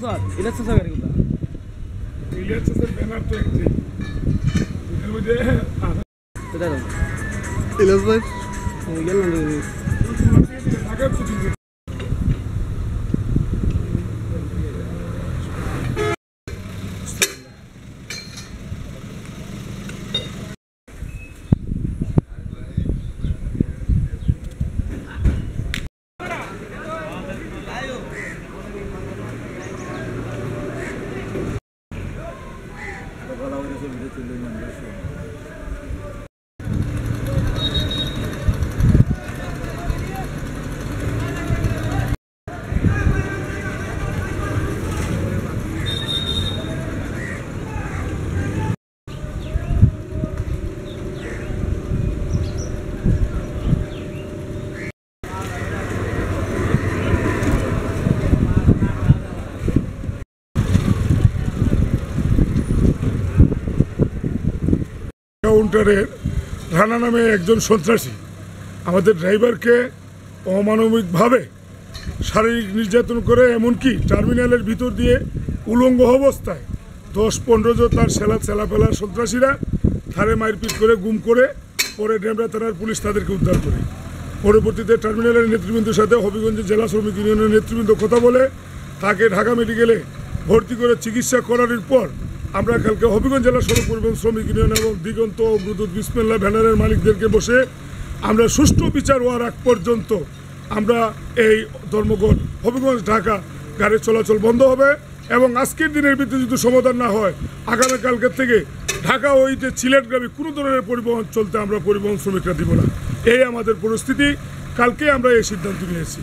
Sir ইলাস sir গাড়ি কোথা ইলিয়াসের ব্যানার তো একটি এর মধ্যে আর- কোথায় যাবো ইলাস ভাই আমি গেলাম দেখি। কাউন্টারের রানা নামে একজন সন্ত্রাসী। আমাদের ড্রাইভারকে অমানবিকভাবে শারীরিক নির্যাতন করে, এমনকি টার্মিনালের ভিতর দিয়ে উলঙ্গ অবস্থায় দশ পনেরো জন তার সেলা সেলাফেলা সন্ত্রাসীরা থারে মারপিট করে, গুম করে, পরে ডেমরা থানার পুলিশ তাদেরকে উদ্ধার করে। পরবর্তীতে টার্মিনালের নেতৃবৃন্দের সাথে হবিগঞ্জ জেলা শ্রমিক ইউনিয়নের নেতৃবৃন্দ কথা বলে, তাকে ঢাকা মেডিকেলে ভর্তি করে চিকিৎসা করানোর পর আমরা কালকে হবিগঞ্জ জেলা সড়ক পরিবহন শ্রমিক ইউনিয়ন এবং দিগন্ত বিদ্যুৎ বিসমিল্লা ব্যানারের মালিকদেরকে বসে আমরা সুষ্ঠু বিচার হওয়ার আগ পর্যন্ত আমরা এই ধর্মঘট হবিগঞ্জ ঢাকা গাড়ি চলাচল বন্ধ হবে এবং আজকের দিনের ভিত্তিতে যদি সমাধান না হয় আগামীকালকের থেকে ঢাকা হইতে সিলেটগামী কোনো ধরনের পরিবহন চলতে আমরা পরিবহন শ্রমিকরা দিব না। এই আমাদের পরিস্থিতি। কালকে আমরা এই সিদ্ধান্ত নিয়েছি।